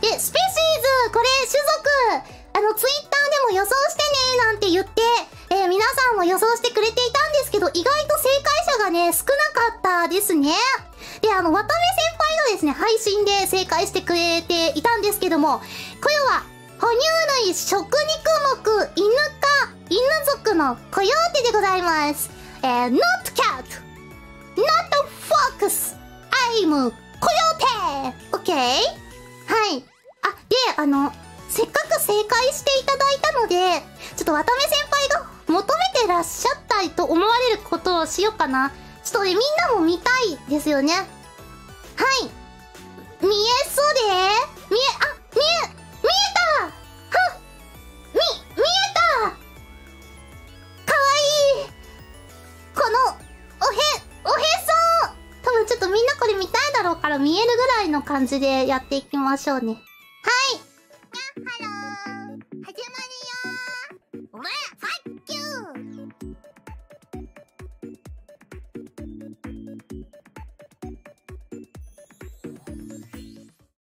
で、スペシーズこれ、種族あの、ツイッターでも予想してねなんて言って、えー、皆さんも予想してくれていたんですけど、意外と正解者がね、少なかったですね。で、あの、渡辺先輩がですね、配信で正解してくれていたんですけども、これは、哺乳類食肉目犬科犬族のコヨーテでございます。えー、not cat, not fox, I'm コヨーテ !OK? あ、の、せっかく正解していただいたので、ちょっと渡辺先輩が求めてらっしゃったいと思われることをしようかな。ちょっとね、みんなも見たいですよね。はい。見えそうで？見え、あ、見え、見えたはみ、見えたかわいいこの、おへ、おへそ多分ちょっとみんなこれ見たいだろうから見えるぐらいの感じでやっていきましょうね。はい